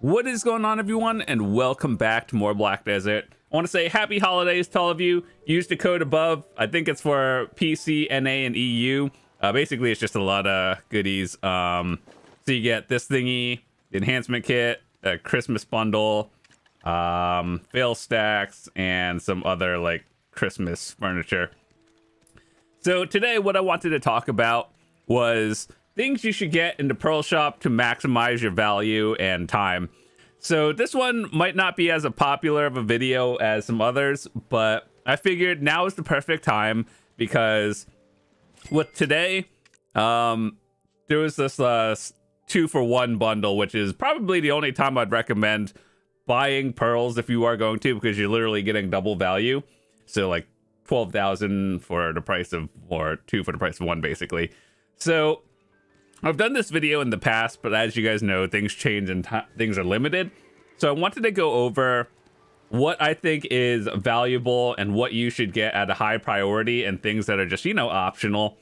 What is going on, everyone, and welcome back to more Black Desert. I want to say happy holidays to all of you. Use the code above. I think it's for PC, NA, and EU. Uh, basically, it's just a lot of goodies. Um, so you get this thingy, the enhancement kit, a Christmas bundle, um, fail stacks, and some other like Christmas furniture. So today, what I wanted to talk about was things you should get in the Pearl Shop to maximize your value and time. So this one might not be as a popular of a video as some others, but I figured now is the perfect time because with today, um, there was this uh, two for one bundle, which is probably the only time I'd recommend buying pearls if you are going to, because you're literally getting double value. So like 12,000 for the price of, or two for the price of one, basically. So I've done this video in the past, but as you guys know, things change and things are limited. So I wanted to go over what I think is valuable and what you should get at a high priority and things that are just, you know, optional.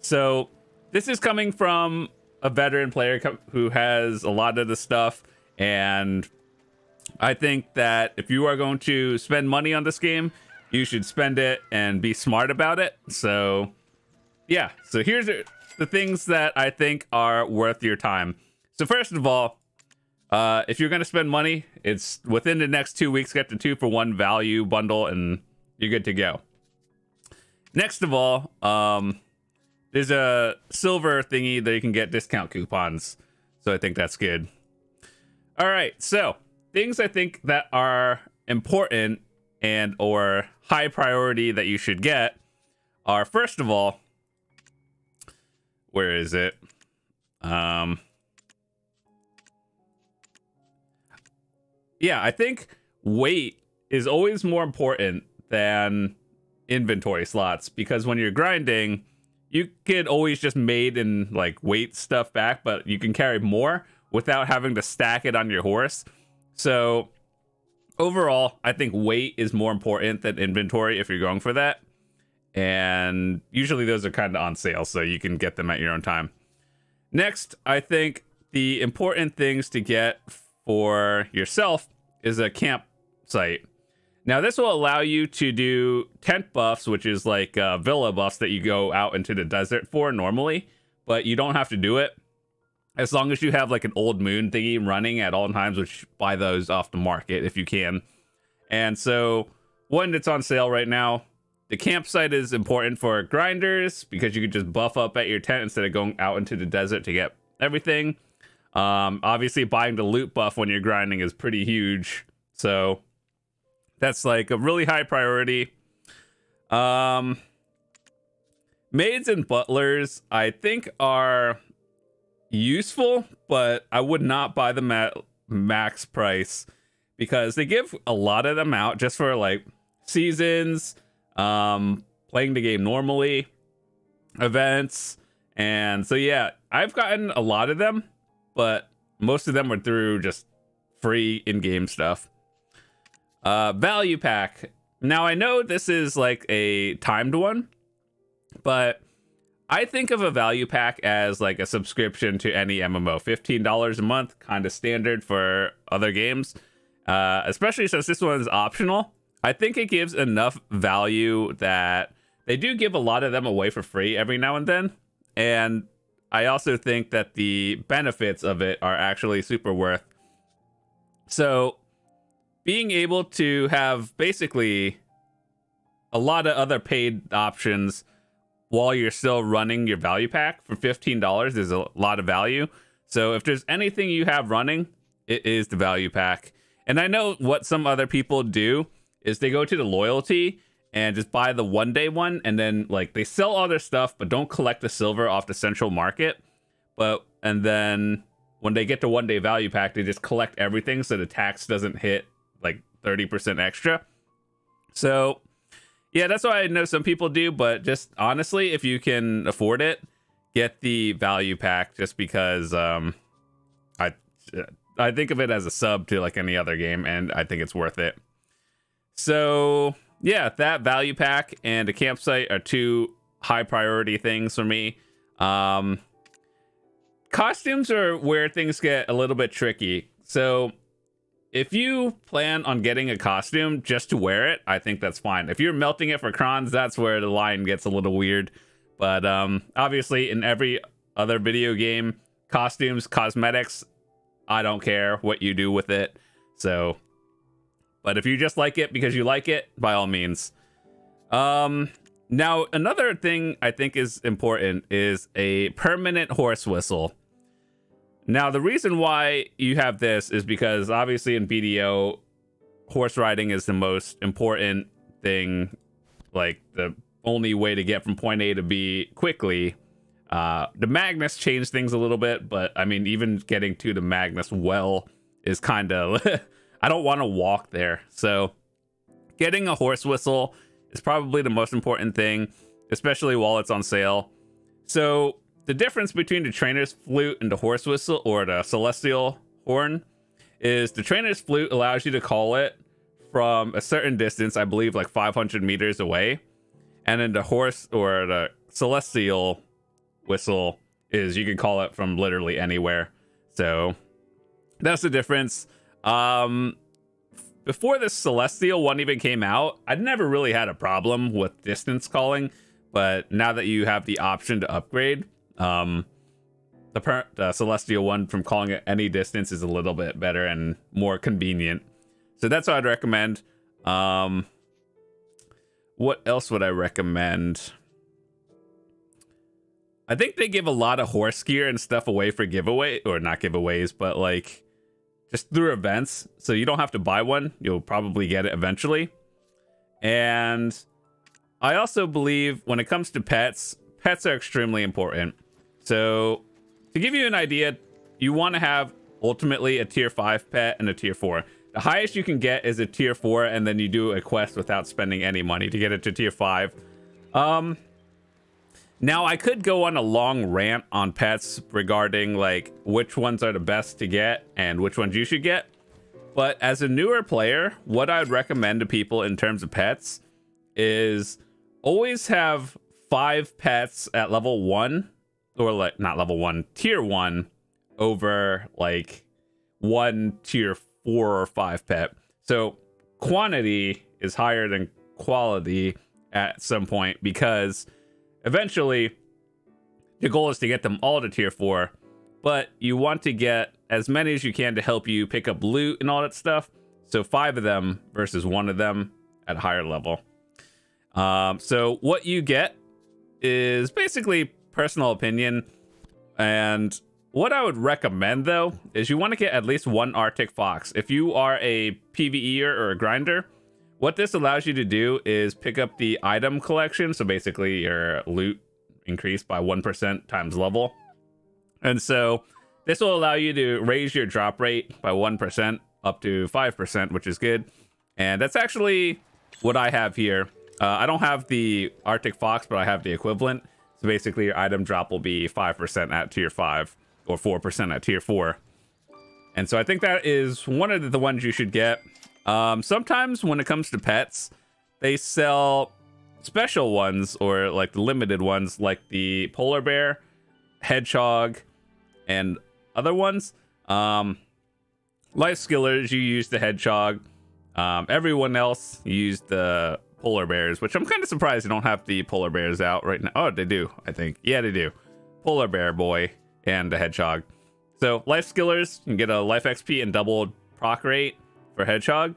So this is coming from a veteran player who has a lot of the stuff. And I think that if you are going to spend money on this game, you should spend it and be smart about it. So yeah, so here's the things that I think are worth your time. So first of all, uh, if you're going to spend money, it's within the next two weeks, get the two for one value bundle and you're good to go. Next of all, um, there's a silver thingy that you can get discount coupons. So I think that's good. All right. So things I think that are important and or high priority that you should get are first of all, where is it? Um, yeah, I think weight is always more important than inventory slots because when you're grinding, you can always just made and like weight stuff back, but you can carry more without having to stack it on your horse. So overall, I think weight is more important than inventory if you're going for that and usually those are kind of on sale so you can get them at your own time. Next i think the important things to get for yourself is a campsite. Now this will allow you to do tent buffs which is like uh, villa buffs that you go out into the desert for normally but you don't have to do it. As long as you have like an old moon thingy running at all times which buy those off the market if you can. And so one that's on sale right now the campsite is important for grinders because you can just buff up at your tent instead of going out into the desert to get everything. Um, obviously, buying the loot buff when you're grinding is pretty huge. So that's like a really high priority. Um, maids and butlers, I think, are useful, but I would not buy them at max price because they give a lot of them out just for like seasons um, playing the game normally, events, and so yeah, I've gotten a lot of them, but most of them were through just free in-game stuff. Uh, value pack. Now I know this is like a timed one, but I think of a value pack as like a subscription to any MMO. $15 a month, kind of standard for other games. Uh, especially since this one is optional. I think it gives enough value that they do give a lot of them away for free every now and then. And I also think that the benefits of it are actually super worth. So being able to have basically a lot of other paid options while you're still running your value pack for $15 is a lot of value. So if there's anything you have running, it is the value pack. And I know what some other people do is they go to the loyalty and just buy the one day one and then like they sell all their stuff but don't collect the silver off the central market. But and then when they get to one day value pack they just collect everything so the tax doesn't hit like 30% extra. So yeah that's what i know some people do but just honestly if you can afford it get the value pack just because um i i think of it as a sub to like any other game and i think it's worth it so yeah, that value pack and a campsite are two high priority things for me. Um, costumes are where things get a little bit tricky. So if you plan on getting a costume just to wear it, I think that's fine. If you're melting it for crons, that's where the line gets a little weird. But um, obviously, in every other video game, costumes, cosmetics, I don't care what you do with it. So, but if you just like it because you like it, by all means. Um, now, another thing I think is important is a permanent horse whistle. Now, the reason why you have this is because obviously in BDO, horse riding is the most important thing, like the only way to get from point A to B quickly. Uh, the Magnus changed things a little bit, but I mean, even getting to the Magnus well is kind of. I don't want to walk there. So, getting a horse whistle is probably the most important thing, especially while it's on sale. So, the difference between the trainer's flute and the horse whistle or the celestial horn is the trainer's flute allows you to call it from a certain distance, I believe like 500 meters away. And then the horse or the celestial whistle is you can call it from literally anywhere. So that's the difference. Um, before the celestial one even came out, I'd never really had a problem with distance calling. But now that you have the option to upgrade, um, the, the celestial one from calling at any distance is a little bit better and more convenient. So that's what I'd recommend. Um, what else would I recommend? I think they give a lot of horse gear and stuff away for giveaway or not giveaways, but like just through events. So you don't have to buy one. You'll probably get it eventually. And I also believe when it comes to pets, pets are extremely important. So to give you an idea, you want to have ultimately a tier 5 pet and a tier 4. The highest you can get is a tier 4 and then you do a quest without spending any money to get it to tier 5. Um now I could go on a long rant on pets regarding like which ones are the best to get and which ones you should get. But as a newer player, what I'd recommend to people in terms of pets is always have five pets at level one or like not level one, tier one over like one tier four or five pet. So quantity is higher than quality at some point because eventually the goal is to get them all to tier four, but you want to get as many as you can to help you pick up loot and all that stuff. So five of them versus one of them at higher level. Um, so what you get is basically personal opinion. And what I would recommend though is you want to get at least one Arctic Fox. If you are a PvEer or a grinder, what this allows you to do is pick up the item collection. So basically your loot increased by 1% times level. And so this will allow you to raise your drop rate by 1% up to 5%, which is good. And that's actually what I have here. Uh, I don't have the Arctic Fox, but I have the equivalent. So basically your item drop will be 5% at tier 5 or 4% at tier 4. And so I think that is one of the ones you should get. Um, sometimes when it comes to pets, they sell special ones or like the limited ones like the polar bear, hedgehog, and other ones. Um, life skillers, you use the hedgehog. Um, everyone else used the polar bears, which I'm kind of surprised they don't have the polar bears out right now. Oh, they do, I think. Yeah, they do. Polar bear boy and the hedgehog. So life skillers can get a life XP and double proc rate for hedgehog.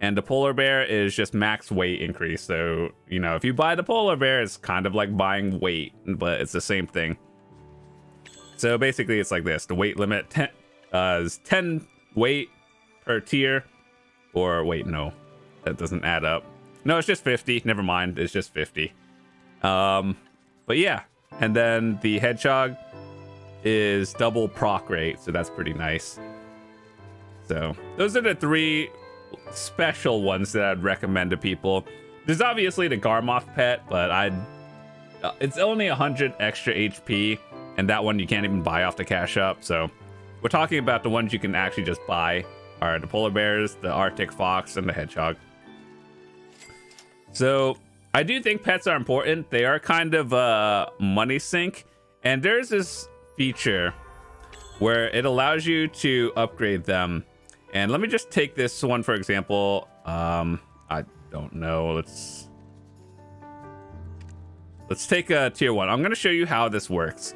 And the polar bear is just max weight increase. So, you know, if you buy the polar bear, it's kind of like buying weight, but it's the same thing. So basically it's like this. The weight limit 10, uh, is 10 weight per tier. Or wait, no, that doesn't add up. No, it's just 50. Never mind. It's just 50. Um, but yeah. And then the hedgehog is double proc rate. So that's pretty nice. So those are the three special ones that I'd recommend to people. There's obviously the Garmoth pet, but I'd uh, it's only 100 extra HP, and that one you can't even buy off the cash up. So we're talking about the ones you can actually just buy are the polar bears, the Arctic fox, and the hedgehog. So I do think pets are important. They are kind of a money sink. And there's this feature where it allows you to upgrade them And let me just take this one for example. Um, I don't know. Let's let's take a tier one. I'm gonna show you how this works.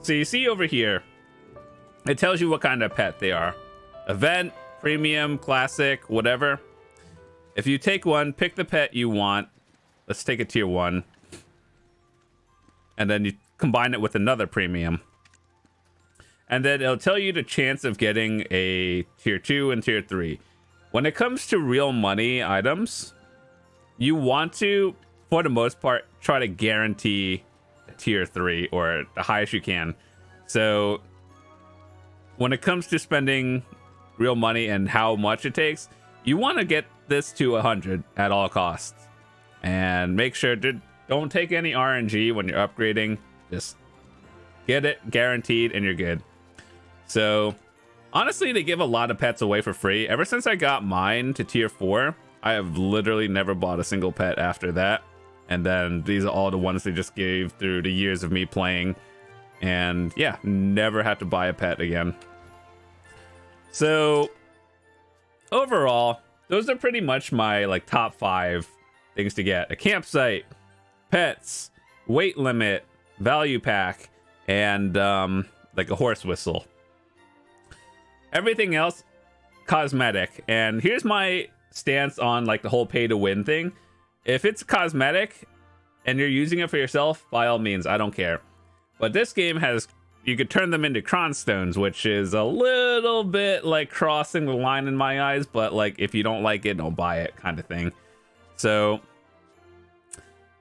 So you see over here, it tells you what kind of pet they are. Event, premium, classic, whatever. If you take one, pick the pet you want. Let's take a tier one. And then you combine it with another premium. And then it'll tell you the chance of getting a tier two and tier three. When it comes to real money items, you want to, for the most part, try to guarantee a tier three or the highest you can. So when it comes to spending real money and how much it takes, you want to get this to 100 at all costs. And make sure to don't take any RNG when you're upgrading. Just get it guaranteed and you're good. So honestly, they give a lot of pets away for free. Ever since I got mine to tier 4, I have literally never bought a single pet after that. And then these are all the ones they just gave through the years of me playing. And yeah, never had to buy a pet again. So overall, those are pretty much my like top five things to get. A campsite, pets, weight limit, value pack, and um, like a horse whistle. Everything else, cosmetic. And here's my stance on like the whole pay to win thing. If it's cosmetic and you're using it for yourself, by all means, I don't care. But this game has you could turn them into cronstones, which is a little bit like crossing the line in my eyes, but like if you don't like it, don't buy it kind of thing. So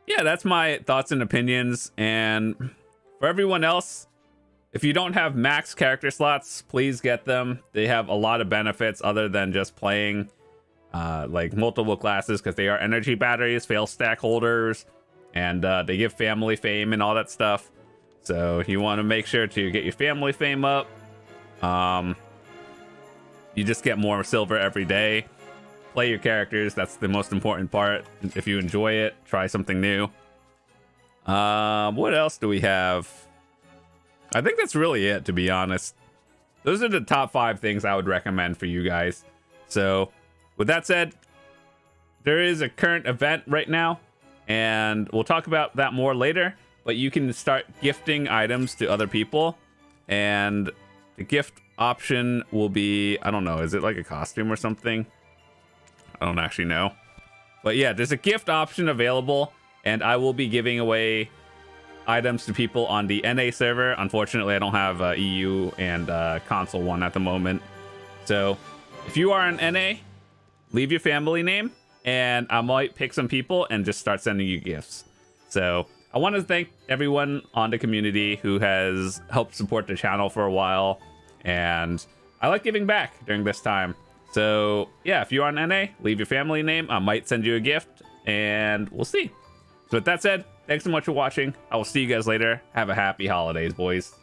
yeah, that's my thoughts and opinions. And for everyone else, if you don't have max character slots, please get them. They have a lot of benefits other than just playing uh, like multiple classes because they are energy batteries, fail stack holders, and uh, they give family fame and all that stuff. So you want to make sure to get your family fame up. Um, you just get more silver every day. Play your characters. That's the most important part. If you enjoy it, try something new. Um, what else do we have? I think that's really it, to be honest. Those are the top five things I would recommend for you guys. So, with that said, there is a current event right now, and we'll talk about that more later but you can start gifting items to other people and the gift option will be i don't know is it like a costume or something i don't actually know but yeah there's a gift option available and i will be giving away items to people on the na server unfortunately i don't have uh, eu and uh, console one at the moment so if you are an na leave your family name and i might pick some people and just start sending you gifts so I want to thank everyone on the community who has helped support the channel for a while. And I like giving back during this time. So yeah, if you're an NA, leave your family name. I might send you a gift and we'll see. So with that said, thanks so much for watching. I will see you guys later. Have a happy holidays, boys.